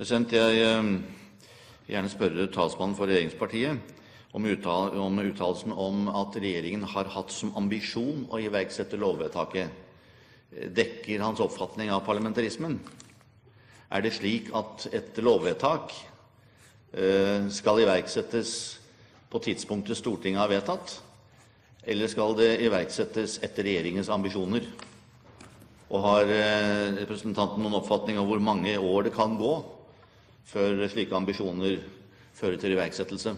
Jeg vil gjerne spørre talsmannen for regjeringspartiet om uttalelsen om at regjeringen har hatt som ambisjon å iverksette lovvedtaket, dekker hans oppfatning av parlamentarismen. Er det slik at et lovvedtak skal iverksettes på tidspunktet Stortinget har vedtatt, eller skal det iverksettes etter regjeringens ambisjoner? Og har representanten noen oppfatning av hvor mange år det kan gå før slike ambisjoner fører til iverksettelse?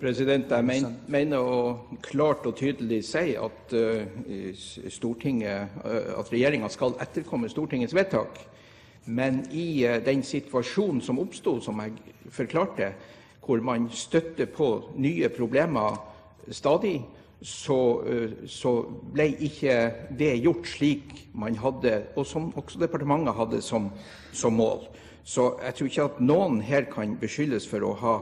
Jeg mener å klart og tydelig si at, at regjeringen skal etterkomme Stortingets vedtak. Men i den situasjonen som oppsto, som jeg forklarte, hvor man støtte på nye problemer stadig, så, så ble ikke det gjort slik man hadde, og som også departementet hadde som, som mål. Så jeg tror ikke at noen her kan beskyldes for å ha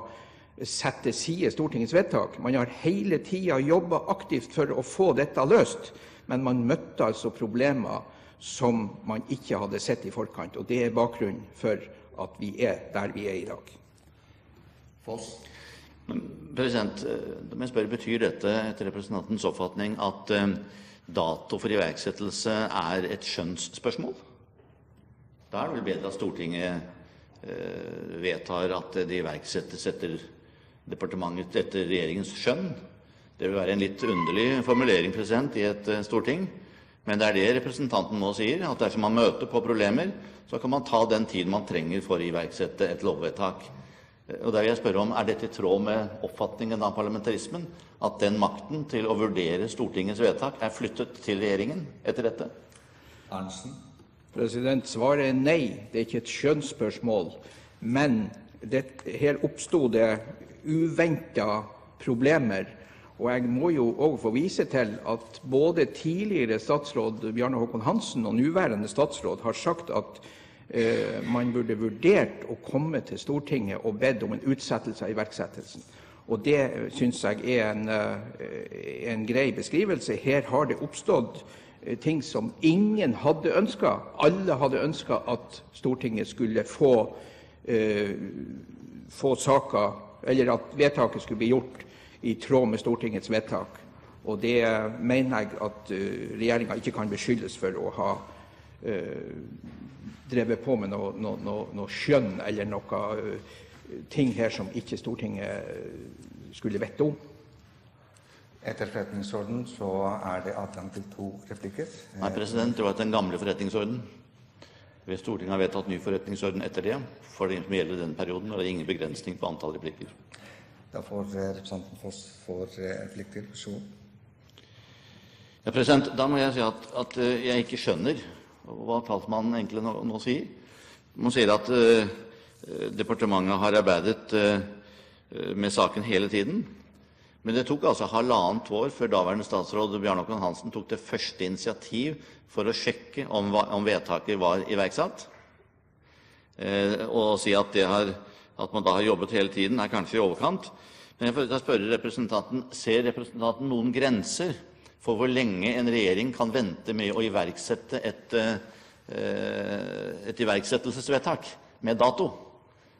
satt til side Stortingets vedtak. Man har hele tida jobba aktivt for å få dette løst, men man møtte altså problemer som man ikke hadde sett i forkant. og Det er bakgrunnen for at vi er der vi er i dag. Foss? President, da må jeg spørre, Betyr dette etter representantens oppfatning at dato for iverksettelse er et skjønnsspørsmål? Da er det vel bedre at Stortinget vedtar at det iverksettes etter departementet etter regjeringens skjønn. Det vil være en litt underlig formulering president, i et storting. Men det er det representanten nå sier, at dersom man møter på problemer, så kan man ta den tiden man trenger for å iverksette et lovvedtak. Og der vil jeg spørre om, Er dette i tråd med oppfatningen av parlamentarismen, at den makten til å vurdere Stortingets vedtak er flyttet til regjeringen etter dette? Arnsen? President, Svaret er nei. Det er ikke et skjønnsspørsmål. Men det, her oppsto det uventa problemer. Og jeg må jo òg få vise til at både tidligere statsråd Bjarne Håkon Hansen og nåværende statsråd har sagt at eh, man burde vurdert å komme til Stortinget og bedt om en utsettelse av iverksettelsen. Og Det syns jeg er en, en, grei beskrivelse. Her har det oppstått ting som ingen hadde ønska. Alle hadde ønska at Stortinget skulle få, eh, få saker eller at vedtaket skulle bli gjort i tråd med Stortingets vedtak. Og det mener jeg at uh, regjeringa ikke kan beskyldes for å ha uh, drevet på med noe, noe, noe, noe skjønn eller noe uh, ting her som ikke Stortinget skulle vite om. Etter forretningsorden så er det adgang til to replikker. Nei, president, det var etter den gamle forretningsorden. Hvis Stortinget har vedtatt ny forretningsorden etter det, for det som gjelder denne perioden, og det er ingen begrensning på antall replikker. Da får eh, representanten Foss får replikker. replikk til. Så. Ja, president, da må jeg si at, at eh, jeg ikke skjønner hva talsmannen egentlig nå, nå sier. Man sier at uh, departementet har arbeidet uh, med saken hele tiden. Men det tok altså halvannet år før daværende statsråd Bjarne Håkon Hanssen tok det første initiativ for å sjekke om, vedtaket var iverksatt. Eh, å si at, har, at, man da har jobbet hele tiden, er kanskje i overkant. Men jeg får spørre representanten, ser representanten noen grenser for hvor lenge en regjering kan vente med å iverksette et, eh, et iverksettelsesvedtak med dato?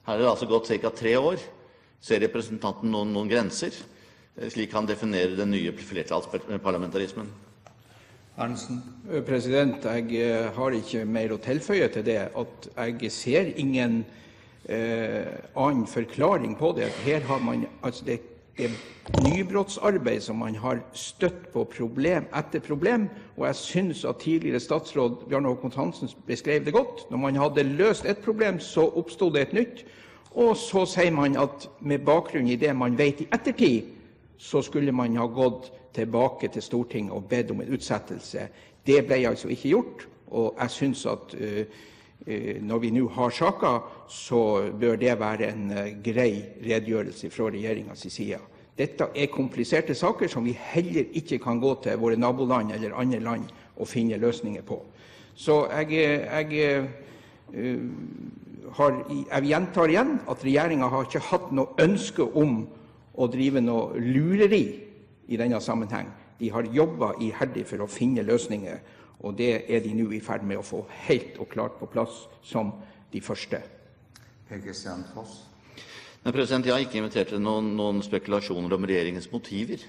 Her har det altså gått ca. tre år. Ser representanten noen, noen grenser? Slik han definerer den nye flertallsparlamentarismen? Arnsen. President, jeg har ikke mer å tilføye til det. At jeg ser ingen eh, annen forklaring på det. Her har man altså det er nybrottsarbeid som man har støtt på problem etter problem. Og jeg syns at tidligere statsråd Bjarne Håkon Hansen beskrev det godt. Når man hadde løst et problem, så oppsto det et nytt. Og så sier man at med bakgrunn i det man vet i ettertid, så skulle man ha gått tilbake til Stortinget og bedt om en utsettelse. Det ble altså ikke gjort. Og jeg syns at uh, uh, når vi nå har saker, så bør det være en uh, grei redegjørelse fra regjeringas side. Dette er kompliserte saker som vi heller ikke kan gå til våre naboland eller andre land og finne løsninger på. Så jeg, jeg, har, jeg gjentar igjen at regjeringa har ikke hatt noe ønske om å drive noe lureri i denne sammenheng. De har jobba iherdig for å finne løsninger, og det er de nå i ferd med å få helt og klart på plass som de første. Per Kristian Foss. Men president, Jeg har ikke invitert til noen, noen spekulasjoner om regjeringens motiver.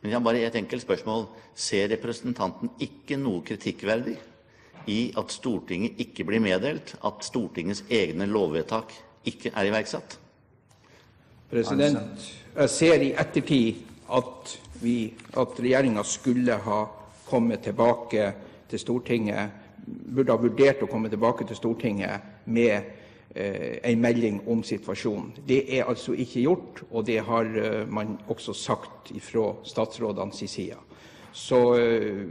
Men jeg har bare et enkelt spørsmål. Ser representanten ikke noe kritikkverdig i at Stortinget ikke blir meddelt at Stortingets egne lovvedtak ikke er iverksatt? President, jeg ser i ettertid at, vi, at regjeringa skulle ha kommet tilbake til Stortinget, burde ha vurdert å komme tilbake til Stortinget med eh, en melding om situasjonen. Det er altså ikke gjort, og det har eh, man også sagt fra statsrådenes side. Så eh,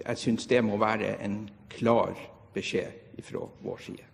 jeg syns det må være en klar beskjed fra vår side.